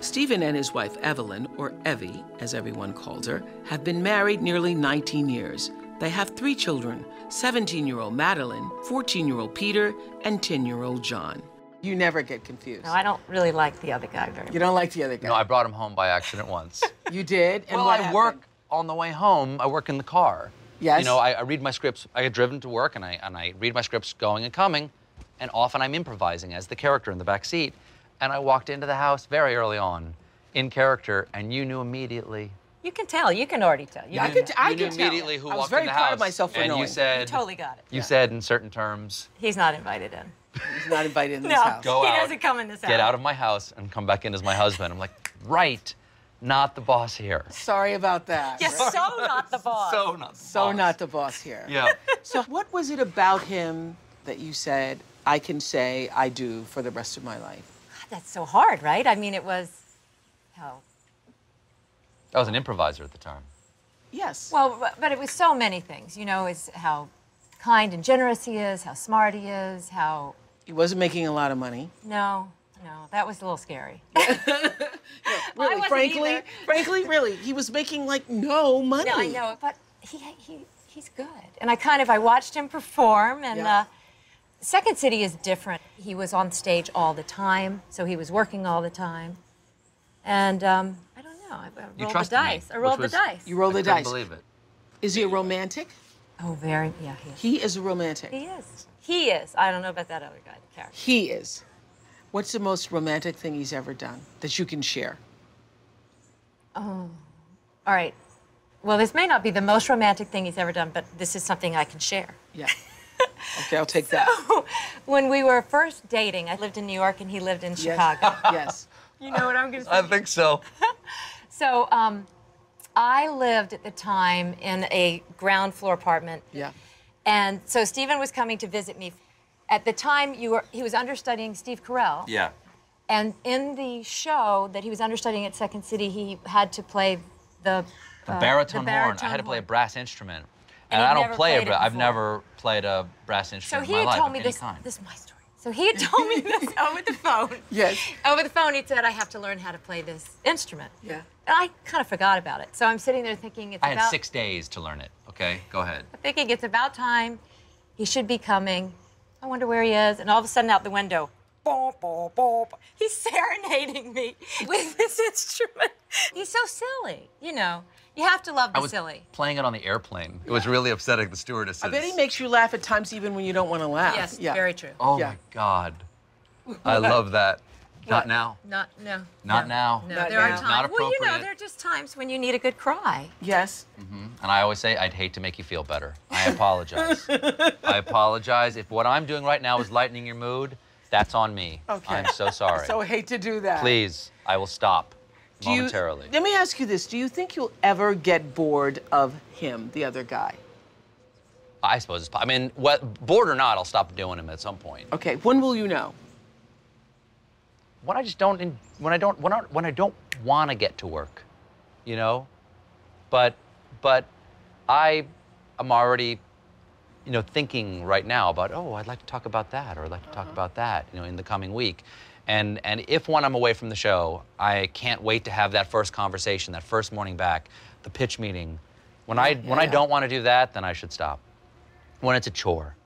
Stephen and his wife Evelyn, or Evie, as everyone calls her, have been married nearly 19 years. They have three children 17 year old Madeline, 14 year old Peter, and 10 year old John. You never get confused. No, I don't really like the other guy very much. You don't like the other guy? No, I brought him home by accident once. You did? And well, what I happened? work on the way home. I work in the car. Yes. You know, I, I read my scripts. I get driven to work, and I and I read my scripts going and coming, and often I'm improvising as the character in the back seat. And I walked into the house very early on, in character, and you knew immediately. You can tell. You can already tell. You Yeah, I can could, tell. I you knew could tell. immediately who I was walked very in the proud house. of myself for and knowing. you said, you totally got it. you said in certain terms, He's not invited in. He's not invited in this No, house. Go he out, doesn't come in this house. get out of my house, and come back in as my husband. I'm like, right, not the boss here. Sorry about that. You're so not the boss. So not. The So boss. not the boss here. Yeah. So what was it about him that you said, I can say I do for the rest of my life? That's so hard, right? I mean, it was how I was an improviser at the time. Yes. well, but- but it was so many things. You know, is how kind and generous he is, how smart he is, how he wasn't making a lot of money. no, no, that was a little scary. Really, wasn't frankly, either. frankly, really, he was making like no money. No, I know, but he, he he's good. And I kind of I watched him perform, and Yeah. uh, Second City is different. He was on stage all the time, so he was working all the time. And um, I don't know. I, I You rolled the trusted me, dice. I which rolled was- the dice. You roll I the couldn't dice. believe it. Is he a romantic? oh, very yeah. He is. He is a romantic. He is. He is. I don't know about that other guy, the character. He is. What's the most romantic thing he's ever done that you can share? Oh, All right. Well, this may not be the most romantic thing he's ever done, but this is something I can share. Yeah. Okay, I'll take that. when we were first dating, I lived in New York and he lived in Yes. Chicago. yes. You know what I'm going to say? I think so. So um, I lived at the time in a ground floor apartment. Yeah. And so Stephen was coming to visit me. At the time, you were, he was understudying Steve Carell. Yeah. And in the show that he was understudying at Second City, he had to play the, The uh, baritone, the horn. I had to play a brass instrument. And And, I don't play it, but I've never played a brass instrument. So he in my had told me this. kind. This is my story. So he had told me this over the phone. Yes. Over the phone, he said, I have to learn how to play this instrument. Yeah. And I kind of forgot about it. So I'm sitting there thinking it's I had six days to learn it. Okay, go ahead. I'm thinking it's about time. He should be coming. I wonder where he is. And all of a sudden, out the window, boom, boom, boom, he's serenading me with this instrument. He's so silly. You know, you have to love the I was silly. playing it on the airplane. It was really upsetting the stewardesses. I bet he makes you laugh at times even when you don't want to laugh. Yes, yeah. very true. Oh Yeah. my God. I love that. Not now. Not, no. Not no, now. No, Not there are times. Not well, you know, there are just times when you need a good cry. Yes. Mm-hmm. And I always say, I'd hate to make you feel better. I apologize. I apologize. If what I'm doing right now is lightening your mood, that's on me. Okay. I'm so sorry. I so I hate to do that. Please, I will stop Do you- let me ask you this. Do you think you'll ever get bored of him, the other guy? I suppose it's. I mean, what, bored or not, I'll stop doing him at some point. Okay, when will you know? When I just don't, when I don't, when I, when I don't want to get to work, you know. But, but, I am already, you know, thinking right now about, oh, I'd like to talk about that, or I'd like to talk uh-huh. about that, you know, in the coming week. And and if when I'm away from the show, I can't wait to have that first conversation, that first morning back, the pitch meeting. When I when I don't want to do that, then I should stop. When it's a chore.